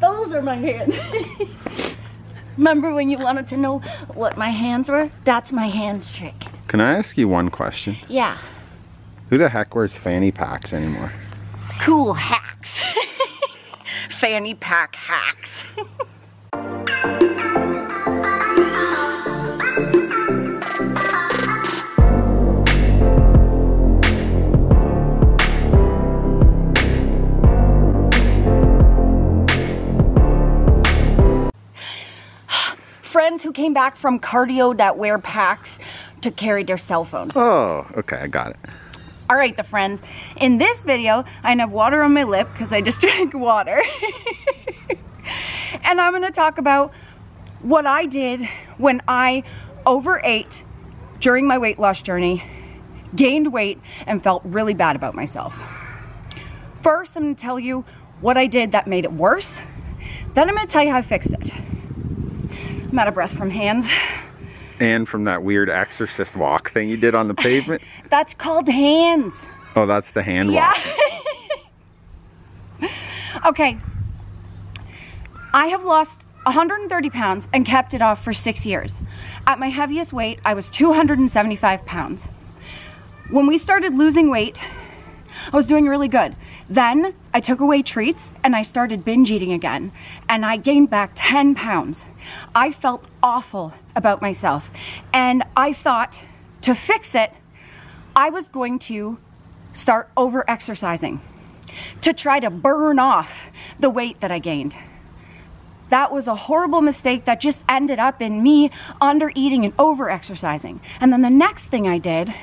Those are my hands. Remember when you wanted to know what my hands were? That's my hands trick. Can I ask you one question? Yeah. Who the heck wears fanny packs anymore? Cool hacks. Fanny pack hacks. Friends who came back from cardio that wear packs to carry their cell phone. Oh, okay, I got it. All right, the friends. In this video, I have water on my lip because I just drank water. and I'm gonna talk about what I did when I overate during my weight loss journey, gained weight, and felt really bad about myself. First, I'm gonna tell you what I did that made it worse. Then I'm gonna tell you how I fixed it. I'm out of breath from hands. And from that weird exorcist walk thing you did on the pavement. That's called hands. Oh, that's the hand Yeah. walk. okay. I have lost 130 pounds and kept it off for six years. At my heaviest weight, I was 275 pounds. When we started losing weight, I was doing really good. Then I took away treats and I started binge eating again, and I gained back 10 pounds. I felt awful about myself, and I thought to fix it, I was going to start over exercising to try to burn off the weight that I gained. That was a horrible mistake that just ended up in me under eating and over exercising. And then the next thing I did,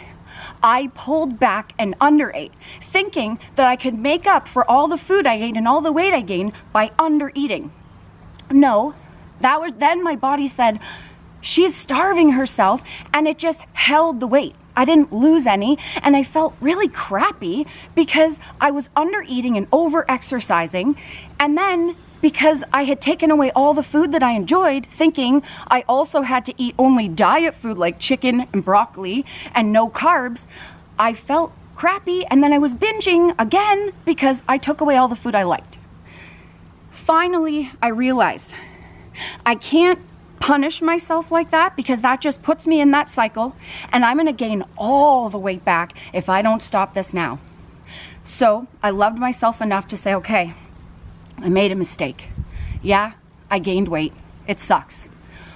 I pulled back and underate, thinking that I could make up for all the food I ate and all the weight I gained by undereating. No, that was then my body said, she's starving herself, and it just held the weight. I didn't lose any, and I felt really crappy because I was under eating and over exercising, and then because I had taken away all the food that I enjoyed, thinking I also had to eat only diet food like chicken and broccoli and no carbs, I felt crappy, and then I was binging again because I took away all the food I liked. Finally, I realized I can't punish myself like that because that just puts me in that cycle and I'm gonna gain all the weight back if I don't stop this now. So I loved myself enough to say, okay, I made a mistake. Yeah, I gained weight. It sucks.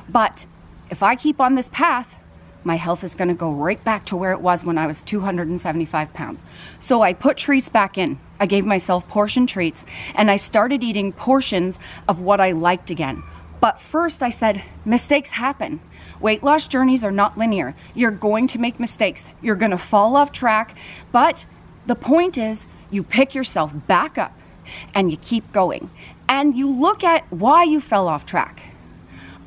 But if I keep on this path, my health is gonna go right back to where it was when I was 275 pounds. So I put treats back in. I gave myself portion treats and I started eating portions of what I liked again. But first I said, mistakes happen. Weight loss journeys are not linear. You're going to make mistakes. You're gonna fall off track. But the point is, you pick yourself back up and you keep going. And you look at why you fell off track.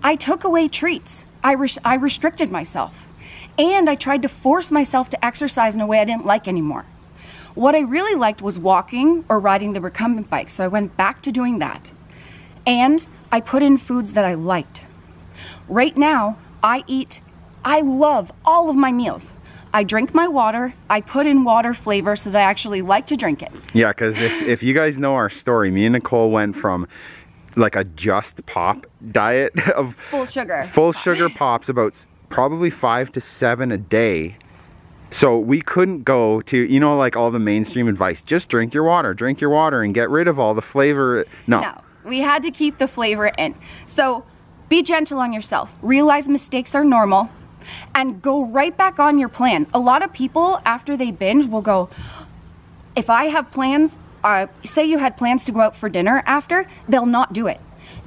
I took away treats. I, res- I restricted myself. And I tried to force myself to exercise in a way I didn't like anymore. What I really liked was walking or riding the recumbent bike, so I went back to doing that. And I put in foods that I liked. Right now, I eat, I love all of my meals. I drink my water, I put in water flavor so that I actually like to drink it. Yeah, because if, if you guys know our story, me and Nicole went from like a just pop diet of Full sugar. full sugar pops about probably five to seven a day. So we couldn't go to, you know, like all the mainstream advice, just drink your water, drink your water and get rid of all the flavor. No. No, we had to keep the flavor in. So be gentle on yourself. Realize mistakes are normal and go right back on your plan. A lot of people, after they binge, will go, if I have plans, uh, say you had plans to go out for dinner after, they'll not do it.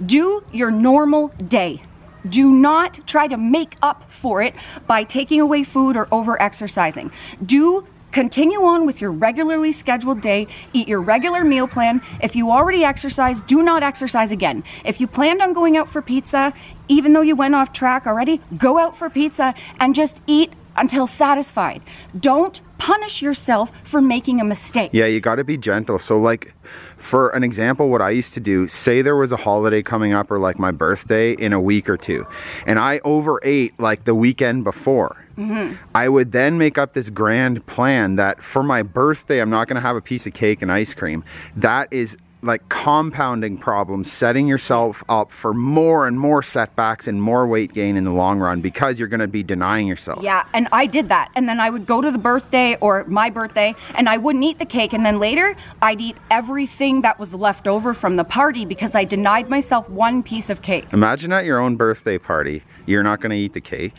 Do your normal day. Do not try to make up for it by taking away food or over exercising. Do continue on with your regularly scheduled day. Eat your regular meal plan. If you already exercise, do not exercise again. If you planned on going out for pizza, even though you went off track already, go out for pizza and just eat until satisfied. Don't punish yourself for making a mistake. Yeah, you got to be gentle. So, like, for an example, what I used to do, say there was a holiday coming up or like my birthday in a week or two, and I overate like the weekend before. Mm-hmm. I would then make up this grand plan that for my birthday, I'm not going to have a piece of cake and ice cream. That is like compounding problems, setting yourself up for more and more setbacks and more weight gain in the long run because you're going to be denying yourself. Yeah, and I did that. And then I would go to the birthday or my birthday and I wouldn't eat the cake. And then later, I'd eat everything that was left over from the party because I denied myself one piece of cake. Imagine at your own birthday party, you're not going to eat the cake.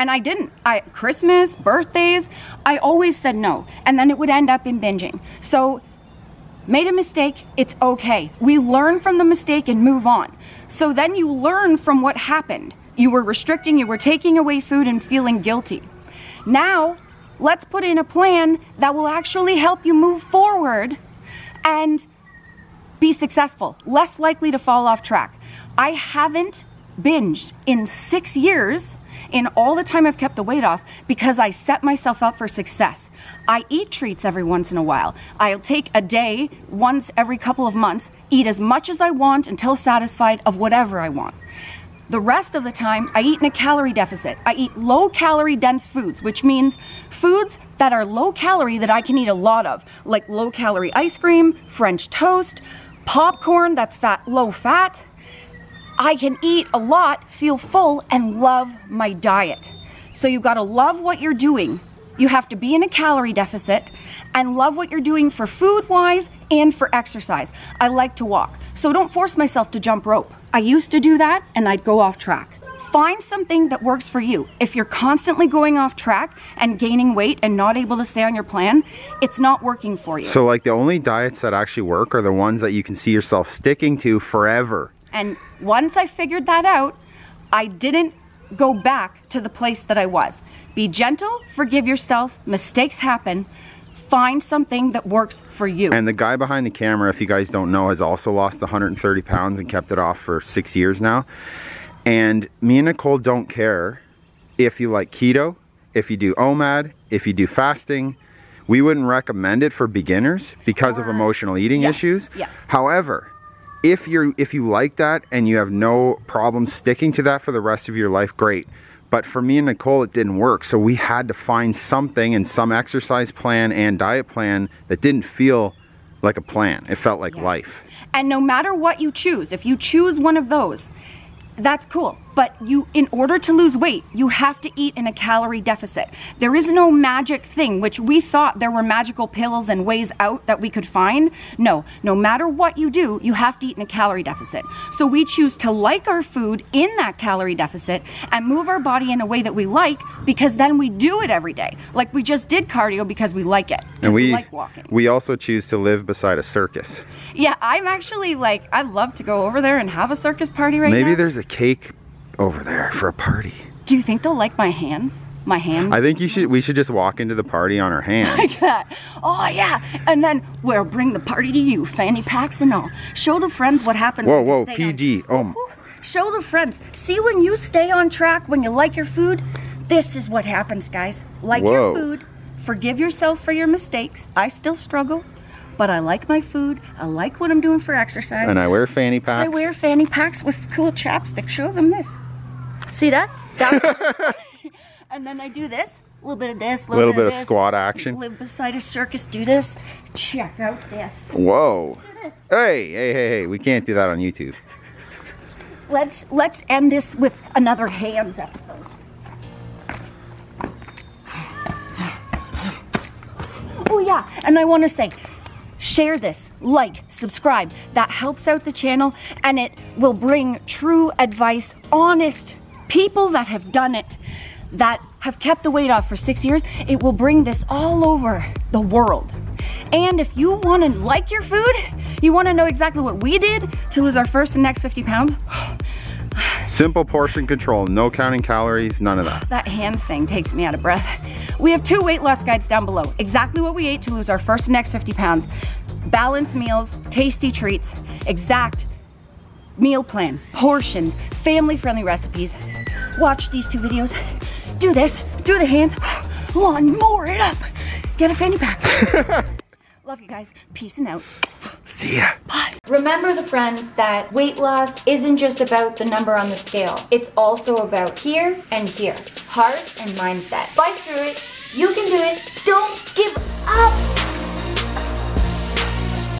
And I didn't. I Christmas, birthdays, I always said no. And then it would end up in binging. So made a mistake, it's okay. We learn from the mistake and move on. So then you learn from what happened. You were restricting, you were taking away food and feeling guilty. Now, let's put in a plan that will actually help you move forward and be successful, less likely to fall off track. I haven't binged in six years in all the time I've kept the weight off because I set myself up for success. I eat treats every once in a while. I'll take a day once every couple of months, eat as much as I want until satisfied of whatever I want. The rest of the time, I eat in a calorie deficit. I eat low calorie dense foods, which means foods that are low calorie that I can eat a lot of, like low calorie ice cream, French toast, popcorn that's fat, low fat, I can eat a lot, feel full, and love my diet. So you gotta love what you're doing. You have to be in a calorie deficit and love what you're doing for food wise and for exercise. I like to walk, so don't force myself to jump rope. I used to do that and I'd go off track. Find something that works for you. If you're constantly going off track and gaining weight and not able to stay on your plan, it's not working for you. So, like, the only diets that actually work are the ones that you can see yourself sticking to forever. And once I figured that out, I didn't go back to the place that I was. Be gentle, forgive yourself, mistakes happen. Find something that works for you. And the guy behind the camera, if you guys don't know, has also lost 130 pounds and kept it off for six years now. And me and Nicole don't care if you like keto, if you do OMAD, if you do fasting. We wouldn't recommend it for beginners because or, of emotional eating yes, issues. Yes. However, if you're if you like that and you have no problem sticking to that for the rest of your life great but for me and nicole it didn't work so we had to find something in some exercise plan and diet plan that didn't feel like a plan it felt like yes. life and no matter what you choose if you choose one of those that's cool. But you, in order to lose weight, you have to eat in a calorie deficit. There is no magic thing, which we thought there were magical pills and ways out that we could find. No, no matter what you do, you have to eat in a calorie deficit. So we choose to like our food in that calorie deficit and move our body in a way that we like because then we do it every day. Like we just did cardio because we like it. And we, we like walking. We also choose to live beside a circus. Yeah, I'm actually like, I'd love to go over there and have a circus party right Maybe now. Maybe there's a cake over there for a party. Do you think they'll like my hands? My hands? I think you should. We should just walk into the party on our hands. like that. Oh yeah, and then we'll bring the party to you, fanny packs and all. Show the friends what happens. Whoa, whoa, PG. On. Oh. Show the friends. See when you stay on track, when you like your food. This is what happens, guys. Like whoa. your food. Forgive yourself for your mistakes. I still struggle but I like my food. I like what I'm doing for exercise. And I wear fanny packs. I wear fanny packs with cool chapstick. Show them this. See that? and then I do this. A little bit of this. A little, bit, of, of squat action. Live beside a circus. Do this. Check out this. Whoa. Hey, hey, hey, hey. We can't do that on YouTube. Let's let's end this with another hands episode. Oh yeah, and I want to say share this, like, subscribe. That helps out the channel and it will bring true advice, honest people that have done it, that have kept the weight off for six years. It will bring this all over the world. And if you want to like your food, you want to know exactly what we did to lose our first and next 50 pounds, Simple portion control, no counting calories, none of that. That hand thing takes me out of breath. We have two weight loss guides down below. Exactly what we ate to lose our first and next 50 pounds. Balanced meals, tasty treats, exact meal plan, portions, family-friendly recipes. Watch these two videos. Do this, do the hands, lawn more it up. Get a fanny pack. Love you guys. Peace and out. See ya. Bye. Remember the friends that weight loss isn't just about the number on the scale. It's also about here and here. Heart and mindset. Fight through it. You can do it. Don't give up.